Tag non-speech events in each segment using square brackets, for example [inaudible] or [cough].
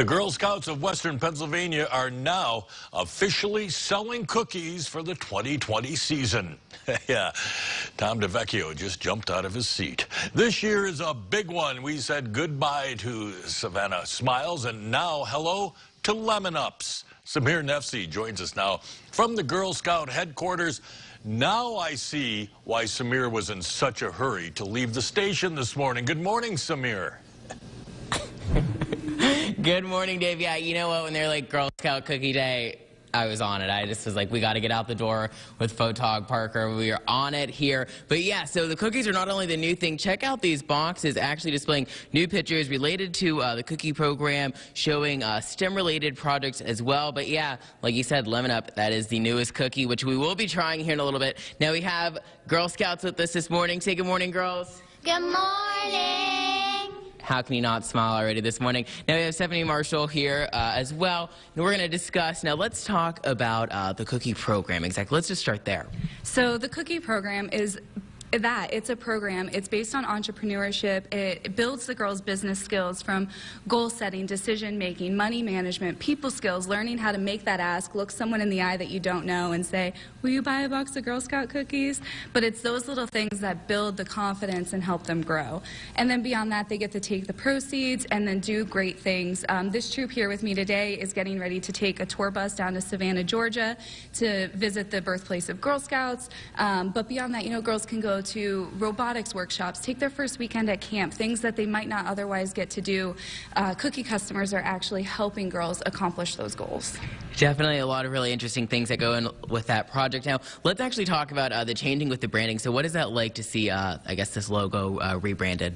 The Girl Scouts of Western Pennsylvania are now officially selling cookies for the 2020 season. [laughs] yeah, Tom DeVecchio just jumped out of his seat. This year is a big one. We said goodbye to Savannah Smiles and now hello to Lemon Ups. Samir Nefsi joins us now from the Girl Scout headquarters. Now I see why Samir was in such a hurry to leave the station this morning. Good morning, Samir. Good morning, Dave. Yeah, you know what? When they're like Girl Scout Cookie Day, I was on it. I just was like, we got to get out the door with Photog Parker. We are on it here. But yeah, so the cookies are not only the new thing. Check out these boxes actually displaying new pictures related to uh, the cookie program, showing uh, STEM-related projects as well. But yeah, like you said, Lemon Up, that is the newest cookie, which we will be trying here in a little bit. Now we have Girl Scouts with us this morning. Say good morning, girls. Good morning. How can you not smile already this morning? Now we have Stephanie Marshall here uh, as well. And we're going to discuss. Now let's talk about uh, the cookie program. Exactly. Let's just start there. So the cookie program is that it's a program. It's based on entrepreneurship. It builds the girls business skills from goal setting decision making money management people skills learning how to make that ask look someone in the eye that you don't know and say will you buy a box of girl scout cookies? But it's those little things that build the confidence and help them grow. And then beyond that they get to take the proceeds and then do great things. Um, this troop here with me today is getting ready to take a tour bus down to savannah georgia to visit the birthplace of girl scouts. Um, but beyond that you know girls can go to robotics workshops, take their first weekend at camp, things that they might not otherwise get to do. Uh, cookie customers are actually helping girls accomplish those goals. Definitely a lot of really interesting things that go in with that project. Now, let's actually talk about uh, the changing with the branding. So what is that like to see, uh, I guess, this logo uh, rebranded?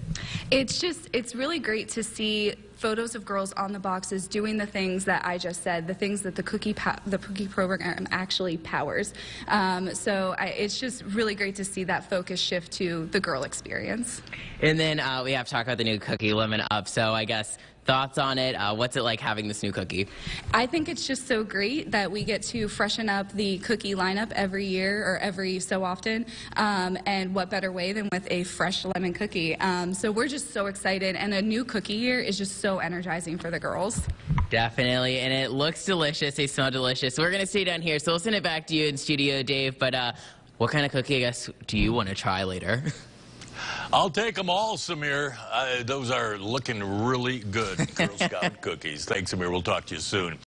It's just, it's really great to see photos of girls on the boxes doing the things that I just said, the things that the cookie the cookie program actually powers. Um, so I, it's just really great to see that focus shift to the girl experience. And then uh, we have to talk about the new cookie lemon up. So I guess thoughts on it? Uh, what's it like having this new cookie? I think it's just so great that we get to freshen up the cookie lineup every year or every so often. Um, and what better way than with a fresh lemon cookie? Um, so we're just so excited. And a new cookie year is just so energizing for the girls. Definitely. And it looks delicious. They smell delicious. We're going to stay down here. So we'll send it back to you in studio, Dave. But uh, what kind of cookie, I guess, do you want to try later? [laughs] I'll take them all, Samir. Uh, those are looking really good Girl [laughs] Scout cookies. Thanks, Samir. We'll talk to you soon.